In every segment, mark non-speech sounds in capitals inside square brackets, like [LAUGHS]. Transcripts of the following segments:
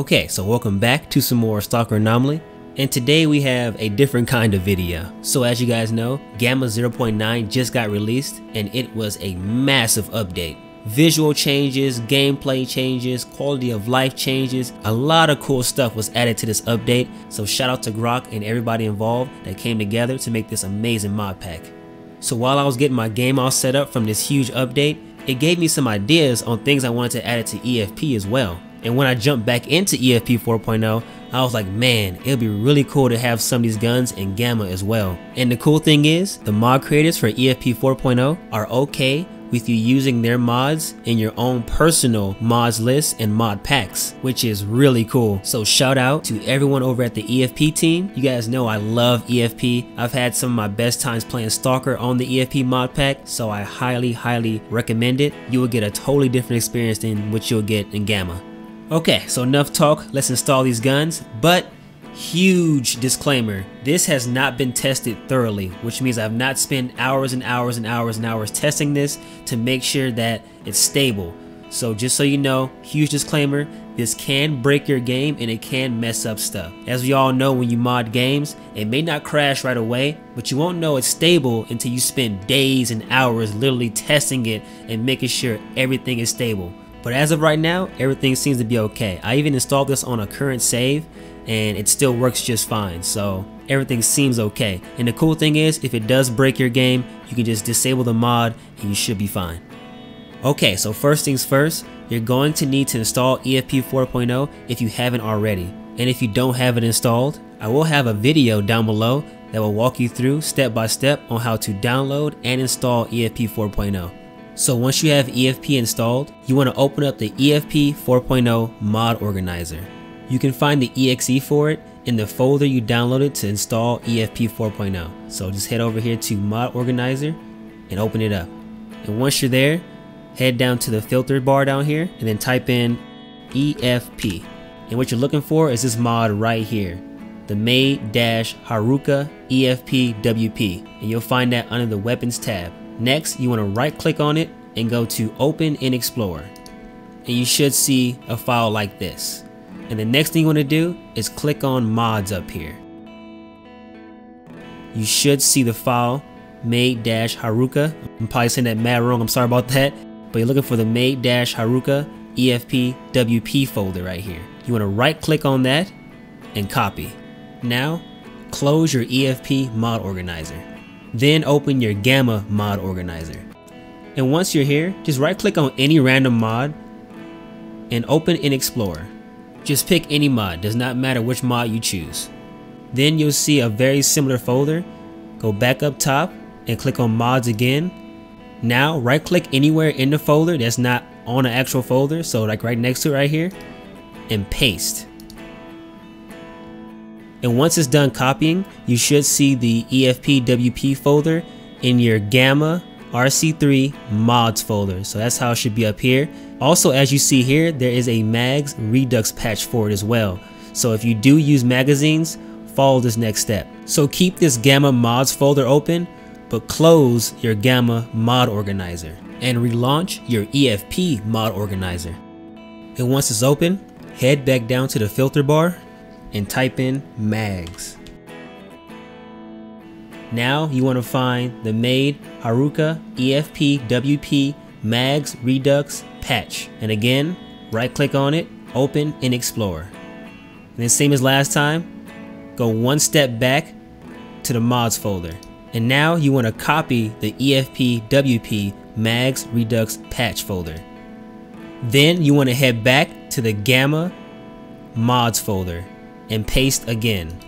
Okay, so welcome back to some more Stalker Anomaly. And today we have a different kind of video. So as you guys know, Gamma 0.9 just got released and it was a massive update. Visual changes, gameplay changes, quality of life changes, a lot of cool stuff was added to this update. So shout out to Grok and everybody involved that came together to make this amazing mod pack. So while I was getting my game all set up from this huge update, it gave me some ideas on things I wanted to add to EFP as well. And when I jumped back into EFP 4.0, I was like, man, it'd be really cool to have some of these guns in Gamma as well. And the cool thing is, the mod creators for EFP 4.0 are okay with you using their mods in your own personal mods list and mod packs, which is really cool. So shout out to everyone over at the EFP team. You guys know I love EFP. I've had some of my best times playing Stalker on the EFP mod pack, so I highly, highly recommend it. You will get a totally different experience than what you'll get in Gamma. Okay, so enough talk, let's install these guns, but huge disclaimer, this has not been tested thoroughly, which means I've not spent hours and hours and hours and hours testing this to make sure that it's stable. So just so you know, huge disclaimer, this can break your game and it can mess up stuff. As we all know when you mod games, it may not crash right away, but you won't know it's stable until you spend days and hours literally testing it and making sure everything is stable. But as of right now, everything seems to be okay. I even installed this on a current save and it still works just fine. So everything seems okay. And the cool thing is, if it does break your game, you can just disable the mod and you should be fine. Okay, so first things first, you're going to need to install EFP 4.0 if you haven't already. And if you don't have it installed, I will have a video down below that will walk you through step by step on how to download and install EFP 4.0. So once you have EFP installed, you want to open up the EFP 4.0 mod organizer. You can find the exe for it in the folder you downloaded to install EFP 4.0. So just head over here to mod organizer and open it up. And once you're there, head down to the filter bar down here and then type in EFP. And what you're looking for is this mod right here, the Made-Haruka EFP WP. And you'll find that under the weapons tab. Next, you want to right click on it and go to open in Explorer. And you should see a file like this. And the next thing you want to do is click on mods up here. You should see the file made-haruka. I'm probably saying that mad wrong, I'm sorry about that. But you're looking for the made-haruka EFP WP folder right here. You want to right click on that and copy. Now, close your EFP mod organizer. Then open your Gamma mod organizer. And once you're here, just right click on any random mod and open in Explorer. Just pick any mod, does not matter which mod you choose. Then you'll see a very similar folder. Go back up top and click on mods again. Now right click anywhere in the folder that's not on an actual folder, so like right next to it right here, and paste. And once it's done copying, you should see the EFP WP folder in your Gamma RC3 mods folder. So that's how it should be up here. Also, as you see here, there is a Mags Redux patch for it as well. So if you do use magazines, follow this next step. So keep this Gamma mods folder open, but close your Gamma mod organizer and relaunch your EFP mod organizer. And once it's open, head back down to the filter bar and type in mags. Now you want to find the made Haruka EFP WP Mags Redux patch. And again, right click on it, open in Explorer. And then same as last time, go one step back to the mods folder. And now you want to copy the EFP WP Mags Redux patch folder. Then you want to head back to the Gamma mods folder and paste again.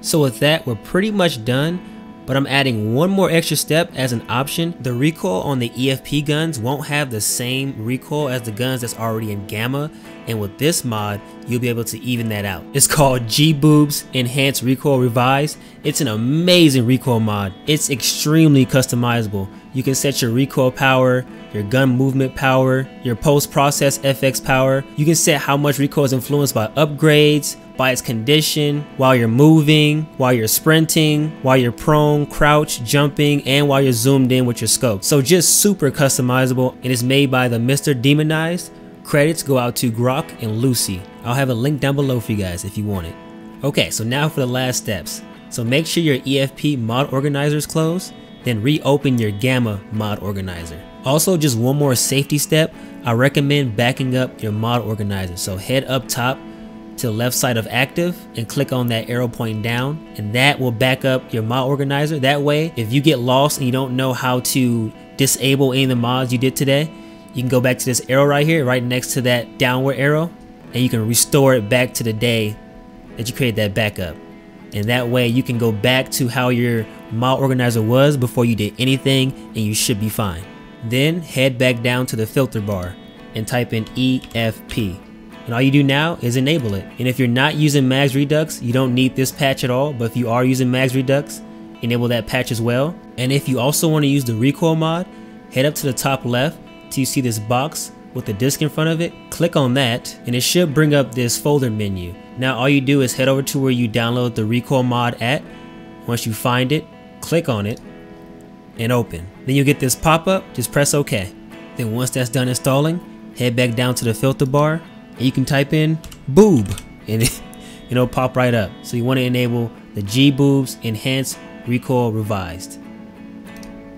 So with that, we're pretty much done, but I'm adding one more extra step as an option. The recoil on the EFP guns won't have the same recoil as the guns that's already in Gamma, and with this mod, you'll be able to even that out. It's called G-Boobs Enhanced Recoil Revised. It's an amazing recoil mod. It's extremely customizable. You can set your recoil power, your gun movement power, your post-process FX power. You can set how much recoil is influenced by upgrades, by its condition, while you're moving, while you're sprinting, while you're prone, crouch, jumping, and while you're zoomed in with your scope. So just super customizable and it's made by the Mr. Demonized. Credits go out to Grok and Lucy. I'll have a link down below for you guys if you want it. Okay, so now for the last steps. So make sure your EFP mod organizer is closed then reopen your Gamma mod organizer. Also, just one more safety step, I recommend backing up your mod organizer. So head up top to the left side of active and click on that arrow pointing down and that will back up your mod organizer. That way, if you get lost and you don't know how to disable any of the mods you did today, you can go back to this arrow right here, right next to that downward arrow, and you can restore it back to the day that you created that backup and that way you can go back to how your mod organizer was before you did anything and you should be fine. Then head back down to the filter bar and type in EFP. And all you do now is enable it. And if you're not using Mags Redux, you don't need this patch at all. But if you are using Mags Redux, enable that patch as well. And if you also want to use the recoil mod, head up to the top left till you see this box with the disk in front of it. Click on that and it should bring up this folder menu. Now all you do is head over to where you download the recoil mod at. Once you find it, click on it and open. Then you get this pop-up, just press OK. Then once that's done installing, head back down to the filter bar and you can type in boob and it, [LAUGHS] it'll pop right up. So you want to enable the G boobs enhanced recoil revised.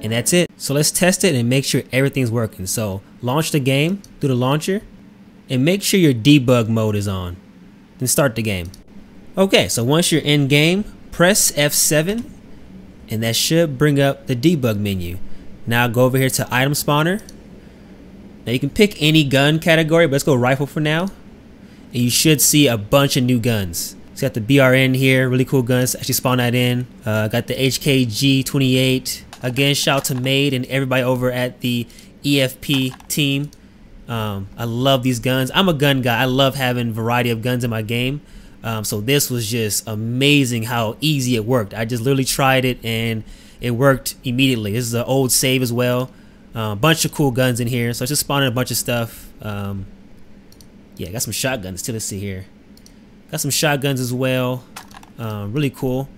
And that's it. So let's test it and make sure everything's working. So launch the game through the launcher and make sure your debug mode is on then start the game. Okay, so once you're in game, press F7 and that should bring up the debug menu. Now go over here to item spawner. Now you can pick any gun category, but let's go rifle for now. And you should see a bunch of new guns. It's got the BRN here, really cool guns. Actually spawn that in. Uh, got the HKG28. Again, shout out to Made and everybody over at the EFP team. Um, I love these guns. I'm a gun guy. I love having variety of guns in my game. Um, so this was just amazing how easy it worked. I just literally tried it and it worked immediately. This is an old save as well. A uh, bunch of cool guns in here. So I just spawning a bunch of stuff. Um, yeah, got some shotguns too. Let's see here. Got some shotguns as well. Um, really cool.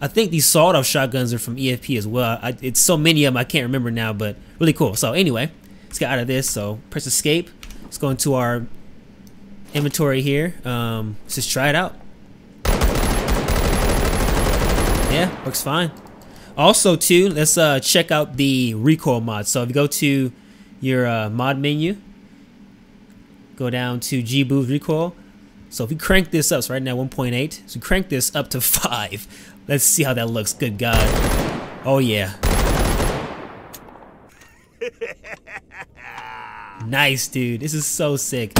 I think these sawed-off shotguns are from EFP as well. I, it's so many of them I can't remember now, but really cool. So anyway, let's get out of this. So press escape. Let's go into our inventory here. Um, let's just try it out. Yeah, works fine. Also, too, let's uh, check out the recoil mod. So if you go to your uh, mod menu, go down to G-Boobs recoil. So if we crank this up, so right now 1.8, so crank this up to [LAUGHS] 5. Let's see how that looks. Good God. Oh, yeah. [LAUGHS] Nice, dude. This is so sick.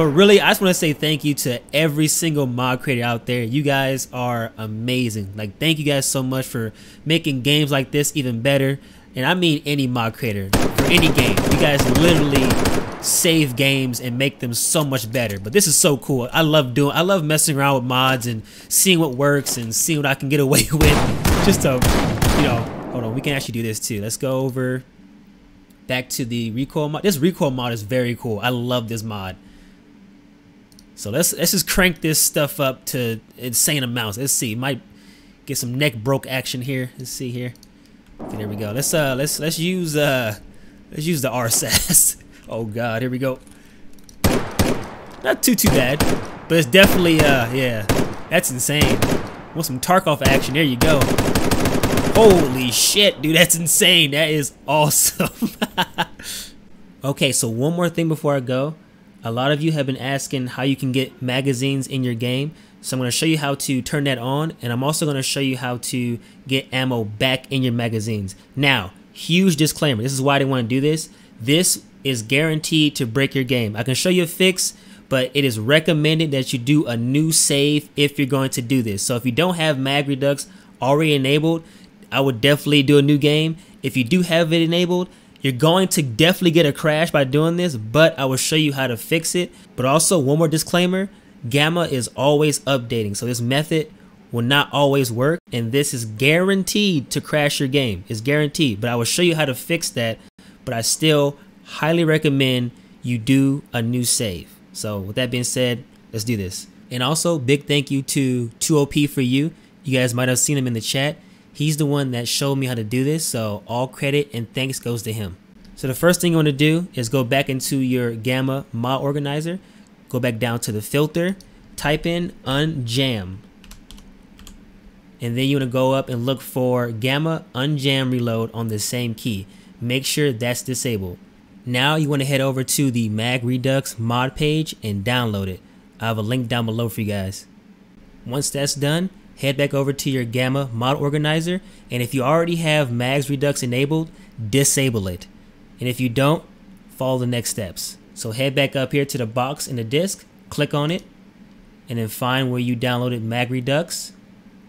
But really, I just want to say thank you to every single mod creator out there. You guys are amazing. Like, thank you guys so much for making games like this even better. And I mean any mod creator for any game. You guys literally save games and make them so much better. But this is so cool. I love doing I love messing around with mods and seeing what works and seeing what I can get away [LAUGHS] with. Just to you know, hold on, we can actually do this too. Let's go over back to the recoil mod. This recoil mod is very cool. I love this mod. So let's let's just crank this stuff up to insane amounts. Let's see. Might get some neck broke action here. Let's see here. Okay, there we go. Let's uh let's let's use uh let's use the RSAS. [LAUGHS] oh god, here we go. Not too too bad, but it's definitely uh yeah, that's insane. Want some Tarkov action? There you go. Holy shit, dude, that's insane. That is [LAUGHS] awesome. [LAUGHS] okay, so one more thing before I go. A lot of you have been asking how you can get magazines in your game. So I'm going to show you how to turn that on and I'm also going to show you how to get ammo back in your magazines. Now, huge disclaimer. This is why I didn't want to do this. This is guaranteed to break your game. I can show you a fix, but it is recommended that you do a new save if you're going to do this. So if you don't have Mag Redux already enabled, I would definitely do a new game. If you do have it enabled, you're going to definitely get a crash by doing this, but I will show you how to fix it. But also, one more disclaimer Gamma is always updating, so this method will not always work, and this is guaranteed to crash your game. It's guaranteed, but I will show you how to fix that. But I still highly recommend you do a new save. So, with that being said, let's do this. And also, big thank you to 2OP for you. You guys might have seen him in the chat. He's the one that showed me how to do this, so all credit and thanks goes to him. So the first thing you want to do is go back into your Gamma mod organizer, go back down to the filter, type in unjam. And then you want to go up and look for Gamma unjam reload on the same key. Make sure that's disabled. Now you want to head over to the Mag Redux mod page and download it. I have a link down below for you guys. Once that's done, head back over to your Gamma mod organizer, and if you already have Mags Redux enabled, disable it. And if you don't, follow the next steps. So head back up here to the box in the disk, click on it, and then find where you downloaded Mag Redux,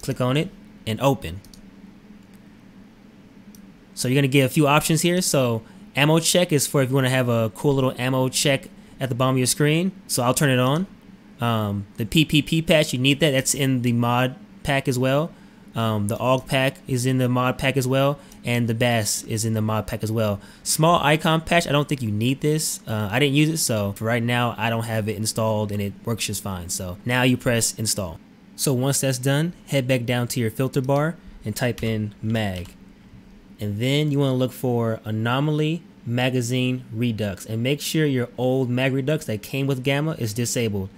click on it, and open. So you're gonna get a few options here. So ammo check is for if you want to have a cool little ammo check at the bottom of your screen. So I'll turn it on. Um, the PPP patch, you need that. That's in the mod pack as well. Um, the AUG pack is in the mod pack as well, and the Bass is in the mod pack as well. Small icon patch, I don't think you need this. Uh, I didn't use it, so for right now, I don't have it installed and it works just fine. So now you press install. So once that's done, head back down to your filter bar and type in mag. And then you want to look for anomaly magazine redux and make sure your old mag redux that came with gamma is disabled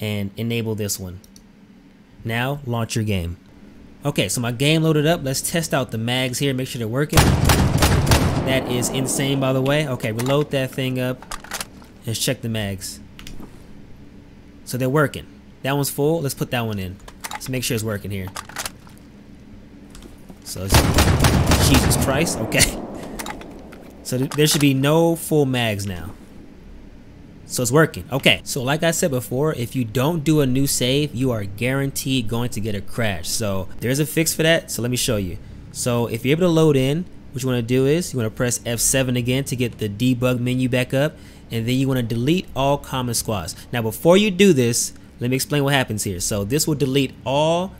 and enable this one. Now launch your game. Okay, so my game loaded up. Let's test out the mags here, make sure they're working. That is insane, by the way. Okay, reload that thing up. Let's check the mags. So they're working. That one's full. Let's put that one in. Let's make sure it's working here. So, Jesus Christ. Okay. [LAUGHS] So th there should be no full mags now. So it's working. Okay, so like I said before, if you don't do a new save, you are guaranteed going to get a crash. So there's a fix for that. So let me show you. So if you're able to load in, what you want to do is you want to press F7 again to get the debug menu back up. And then you want to delete all common squads. Now before you do this, let me explain what happens here. So this will delete all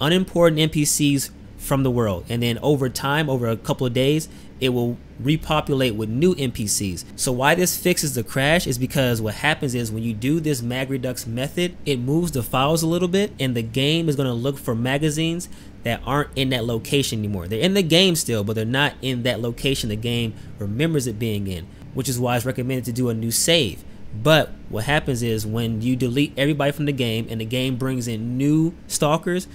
unimportant NPCs from the world. And then over time, over a couple of days, it will repopulate with new NPCs. So why this fixes the crash is because what happens is when you do this mag redux method, it moves the files a little bit and the game is gonna look for magazines that aren't in that location anymore. They're in the game still, but they're not in that location the game remembers it being in, which is why it's recommended to do a new save. But what happens is when you delete everybody from the game and the game brings in new stalkers,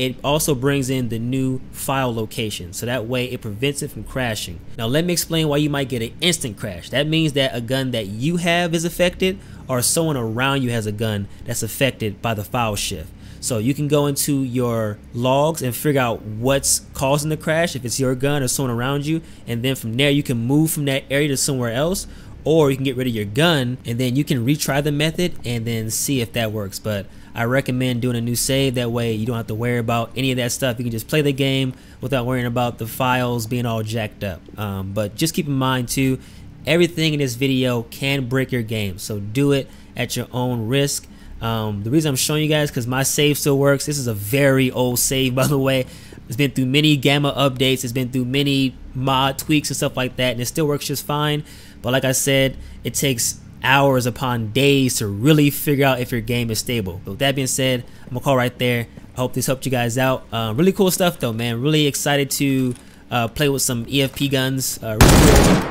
it also brings in the new file location so that way it prevents it from crashing. Now let me explain why you might get an instant crash. That means that a gun that you have is affected or someone around you has a gun that's affected by the file shift. So you can go into your logs and figure out what's causing the crash, if it's your gun or someone around you, and then from there you can move from that area to somewhere else, or you can get rid of your gun and then you can retry the method and then see if that works. But I recommend doing a new save. That way you don't have to worry about any of that stuff. You can just play the game without worrying about the files being all jacked up. Um, but just keep in mind too, everything in this video can break your game. So do it at your own risk. Um, the reason I'm showing you guys because my save still works. This is a very old save, [LAUGHS] by the way. It's been through many gamma updates. It's been through many mod tweaks and stuff like that, and it still works just fine. But like I said, it takes hours upon days to really figure out if your game is stable. But with that being said, I'm gonna call right there. I hope this helped you guys out. Uh, really cool stuff though, man. Really excited to uh, play with some EFP guns. Uh,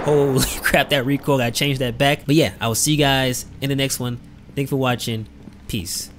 Holy [LAUGHS] crap, that recoil! I changed that back. But yeah, I will see you guys in the next one. Thanks for watching. Peace.